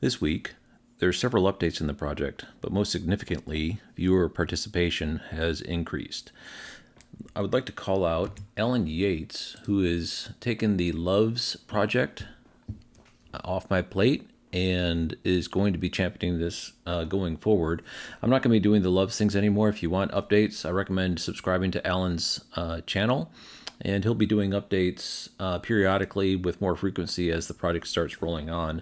This week, there are several updates in the project, but most significantly, viewer participation has increased. I would like to call out Allen Yates, who has taken the Loves project off my plate and is going to be championing this uh, going forward. I'm not going to be doing the Loves things anymore. If you want updates, I recommend subscribing to Allen's uh, channel, and he'll be doing updates uh, periodically with more frequency as the project starts rolling on.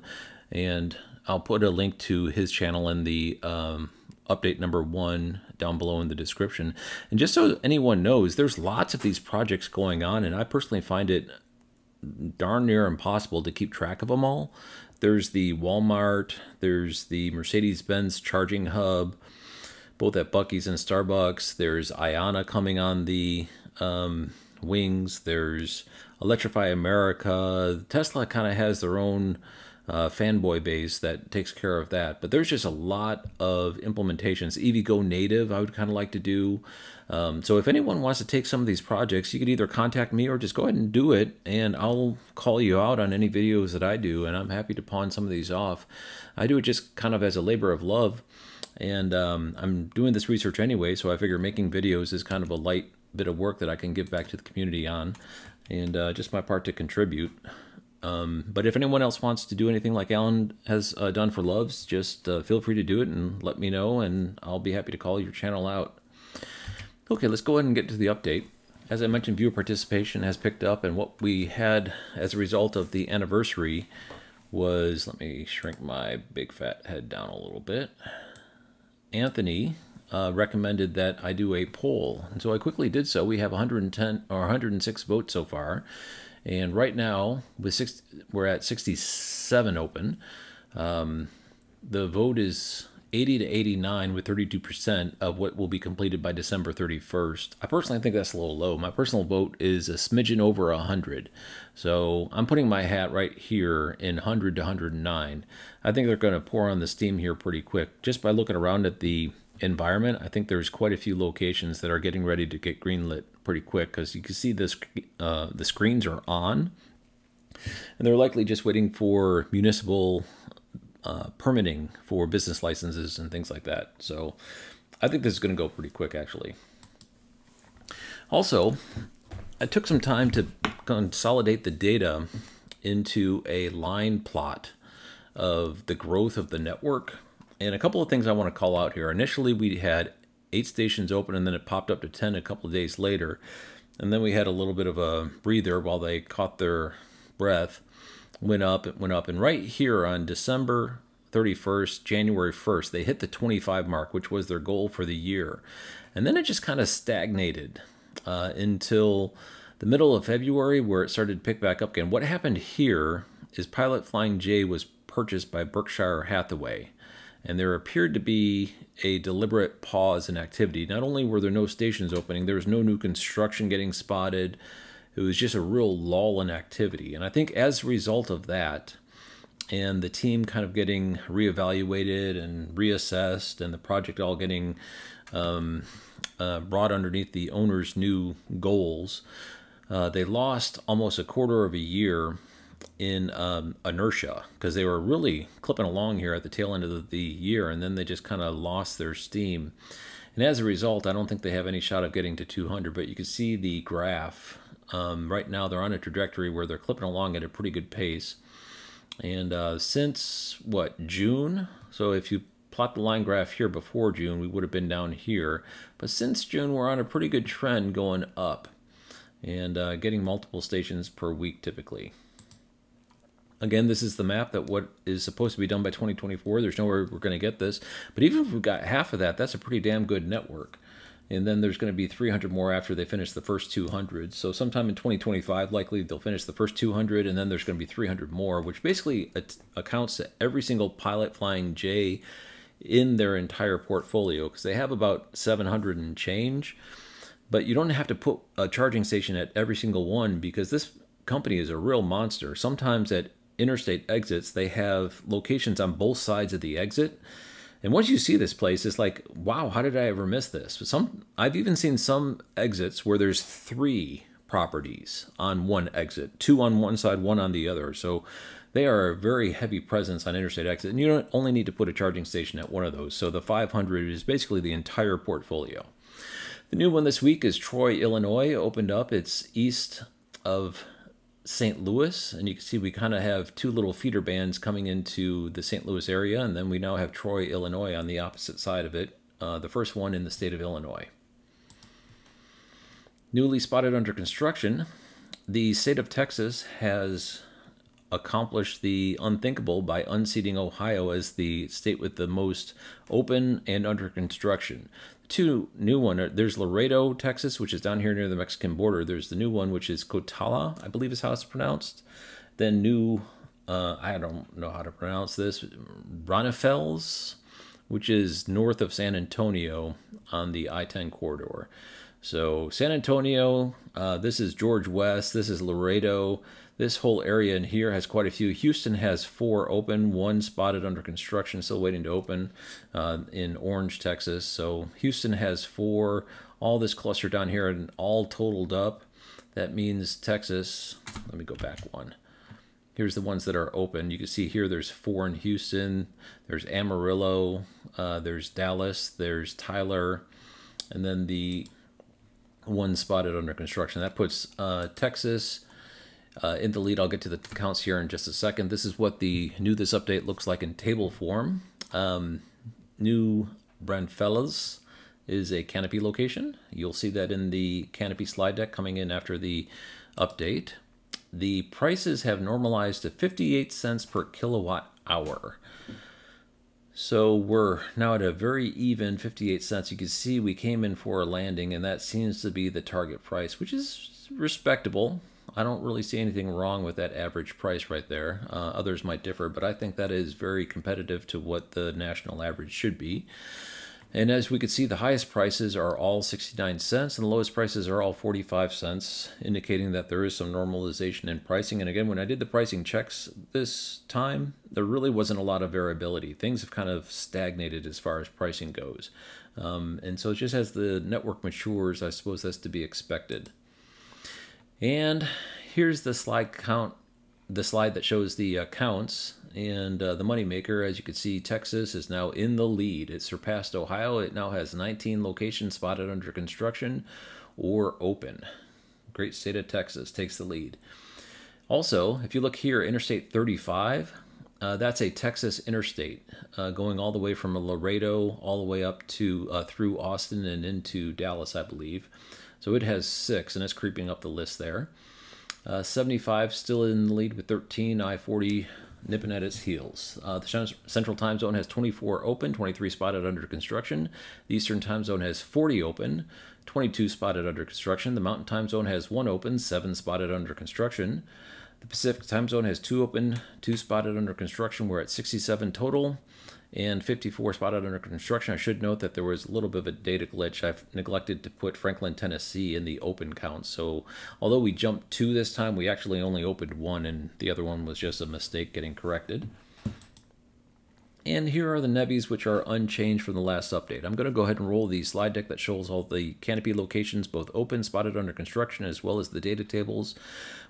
And I'll put a link to his channel in the um, update number one down below in the description. And just so anyone knows, there's lots of these projects going on, and I personally find it darn near impossible to keep track of them all. There's the Walmart, there's the Mercedes Benz charging hub, both at Buc-ee's and Starbucks. There's IONNA coming on the um, wings. There's Electrify America. Tesla kind of has their own uh, fanboy base that takes care of that. But there's just a lot of implementations. EVgo native, I would kind of like to do. Um, so if anyone wants to take some of these projects, you could either contact me or just go ahead and do it, and I'll call you out on any videos that I do, and I'm happy to pawn some of these off. I do it just kind of as a labor of love, and um, I'm doing this research anyway, so I figure making videos is kind of a light bit of work that I can give back to the community on, and uh, just my part to contribute. Um, but if anyone else wants to do anything like Allen has uh, done for Loves, just uh, feel free to do it and let me know, and I'll be happy to call your channel out. Okay, let's go ahead and get to the update. As I mentioned, viewer participation has picked up, and what we had as a result of the anniversary was, let me shrink my big fat head down a little bit. Anthony uh, recommended that I do a poll, and so I quickly did so. We have 110 or 106 votes so far. And right now, with six, we're at 67 open. Um, the vote is 80 to 89 with 32% of what will be completed by December 31st. I personally think that's a little low. My personal vote is a smidgen over 100. So I'm putting my hat right here in 100 to 109. I think they're going to pour on the steam here pretty quick. Just by looking around at the environment, I think there's quite a few locations that are getting ready to get greenlit pretty quick because you can see this uh, the screens are on, and they're likely just waiting for municipal uh, permitting for business licenses and things like that. So I think this is going to go pretty quick actually. Also, I took some time to consolidate the data into a line plot of the growth of the network and a couple of things I want to call out here. Initially, we had eight stations open, and then it popped up to 10 a couple of days later. And then we had a little bit of a breather while they caught their breath, went up, it went up. And right here on December 31st, January 1st, they hit the 25 mark, which was their goal for the year. And then it just kind of stagnated uh, until the middle of February, where it started to pick back up again. What happened here is Pilot Flying J was purchased by Berkshire Hathaway and there appeared to be a deliberate pause in activity. Not only were there no stations opening, there was no new construction getting spotted. It was just a real lull in activity. And I think as a result of that, and the team kind of getting reevaluated and reassessed, and the project all getting um, uh, brought underneath the owner's new goals, uh, they lost almost a quarter of a year in um, inertia because they were really clipping along here at the tail end of the, the year and then they just kind of lost their steam. And as a result, I don't think they have any shot of getting to 200, but you can see the graph. Um, right now, they're on a trajectory where they're clipping along at a pretty good pace. And uh, since, what, June? So if you plot the line graph here before June, we would have been down here. But since June, we're on a pretty good trend going up and uh, getting multiple stations per week typically. Again, this is the map that what is supposed to be done by 2024. There's nowhere we're going to get this. But even if we've got half of that, that's a pretty damn good network. And then there's going to be 300 more after they finish the first 200. So sometime in 2025, likely they'll finish the first 200, and then there's going to be 300 more, which basically accounts to every single pilot flying J in their entire portfolio because they have about 700 and change. But you don't have to put a charging station at every single one because this company is a real monster. Sometimes at interstate exits, they have locations on both sides of the exit. And once you see this place, it's like, wow, how did I ever miss this? But some I've even seen some exits where there's three properties on one exit, two on one side, one on the other. So they are a very heavy presence on interstate exit, and you don't only need to put a charging station at one of those. So the 500 is basically the entire portfolio. The new one this week is Troy, Illinois, opened up. It's east of St. Louis, and you can see we kind of have two little feeder bands coming into the St. Louis area, and then we now have Troy, Illinois on the opposite side of it, uh, the first one in the state of Illinois. Newly spotted under construction, the state of Texas has accomplished the unthinkable by unseating Ohio as the state with the most open and under construction. Two new one. There's Laredo, Texas, which is down here near the Mexican border. There's the new one, which is Cotulla, I believe is how it's pronounced. Then new, uh, I don't know how to pronounce this, Braunfels, which is north of San Antonio on the I-10 corridor. So San Antonio, uh, this is George West, this is Laredo. This whole area in here has quite a few. Houston has four open, one spotted under construction, still waiting to open uh, in Orange, Texas. So Houston has four. All this cluster down here and all totaled up. That means Texas, let me go back one. Here's the ones that are open. You can see here there's four in Houston, there's Amarillo, uh, there's Dallas, there's Tyler, and then the one spotted under construction. That puts uh, Texas uh, in the lead. I'll get to the counts here in just a second. This is what the new this update looks like in table form. Um, new Braunfels is a canopy location. You'll see that in the canopy slide deck coming in after the update. The prices have normalized to 58 cents per kilowatt hour. So we're now at a very even 58 cents. You can see we came in for a landing and that seems to be the target price, which is respectable. I don't really see anything wrong with that average price right there. Uh, others might differ, but I think that is very competitive to what the national average should be. And as we can see, the highest prices are all 69 cents and the lowest prices are all 45 cents, indicating that there is some normalization in pricing. And again, when I did the pricing checks this time, there really wasn't a lot of variability. Things have kind of stagnated as far as pricing goes. Um, and so just as the network matures, I suppose that's to be expected. And here's the slide count, the slide that shows the uh, counts and uh, the moneymaker, as you can see, Texas is now in the lead. It surpassed Ohio. It now has 19 locations spotted under construction or open. Great state of Texas takes the lead. Also, if you look here, Interstate 35, uh, that's a Texas interstate uh, going all the way from Laredo all the way up to uh, through Austin and into Dallas, I believe. So it has six, and it's creeping up the list there. Uh, 75 still in the lead with 13. I 40 nipping at its heels. Uh, the Central Time Zone has 24 open, 23 spotted under construction. The Eastern Time Zone has 40 open, 22 spotted under construction. The Mountain Time Zone has one open, seven spotted under construction. The Pacific Time Zone has two open, two spotted under construction. We're at 67 total and 54 spotted under construction. I should note that there was a little bit of a data glitch. I've neglected to put Franklin, Tennessee in the open count. So although we jumped two this time, we actually only opened one and the other one was just a mistake getting corrected. And here are the NEVIs, which are unchanged from the last update. I'm going to go ahead and roll the slide deck that shows all the canopy locations, both open, spotted under construction, as well as the data tables,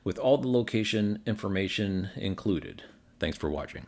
with all the location information included. Thanks for watching.